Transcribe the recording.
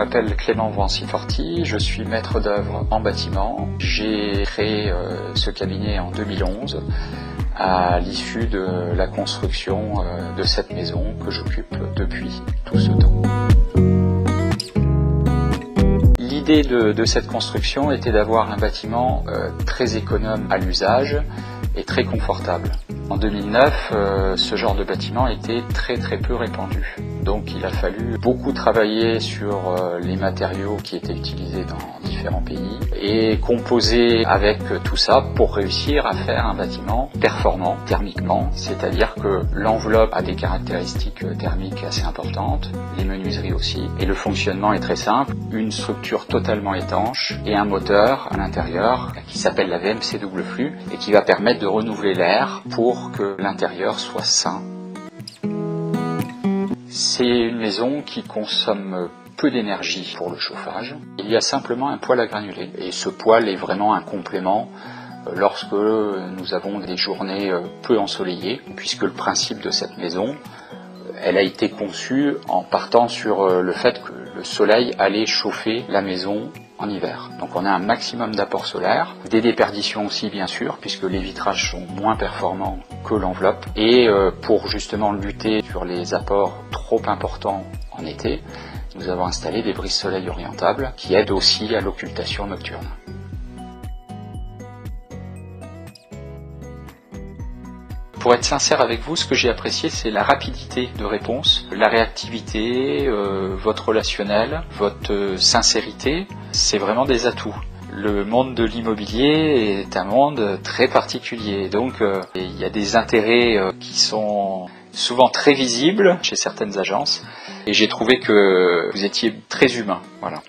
m'appelle Clément Vanciforti, je suis maître d'œuvre en bâtiment. J'ai créé euh, ce cabinet en 2011 à l'issue de la construction euh, de cette maison que j'occupe depuis tout ce temps. L'idée de, cette construction était d'avoir un bâtiment euh, très économe à l'usage et très confortable. En 2009, euh, ce genre de bâtiment était très très peu répandu. Donc il a fallu beaucoup travailler sur euh, les matériaux qui étaient utilisés dans pays et composer avec tout ça pour réussir à faire un bâtiment performant thermiquement, c'est-à-dire que l'enveloppe a des caractéristiques thermiques assez importantes, les menuiseries aussi, et le fonctionnement est très simple, une structure totalement étanche et un moteur à l'intérieur qui s'appelle la VMC double flux et qui va permettre de renouveler l'air pour que l'intérieur soit sain. C'est une maison qui consomme peu d'énergie pour le chauffage. Il y a simplement un poêle à granulés et ce poêle est vraiment un complément euh, lorsque nous avons des journées euh, peu ensoleillées, puisque le principe de cette maison, euh, elle a été conçue en partant sur le fait que le soleil allait chauffer la maison en hiver. Donc on a un maximum d'apport solaire, des déperditions aussi bien sûr, puisque les vitrages sont moins performants que l'enveloppe. Et pour justement lutter sur les apports trop importants en été, nous avons installé des brises soleil orientables qui aident aussi à l'occultation nocturne. Pour être sincère avec vous, ce que j'ai apprécié, c'est la rapidité de réponse, la réactivité, euh, votre relationnel, votre euh, sincérité. C'est vraiment des atouts. Le monde de l'immobilier est un monde très particulier, donc euh, il y a des intérêts qui sont souvent très visibles chez certaines agences, et j'ai trouvé que vous étiez très humain. Voilà.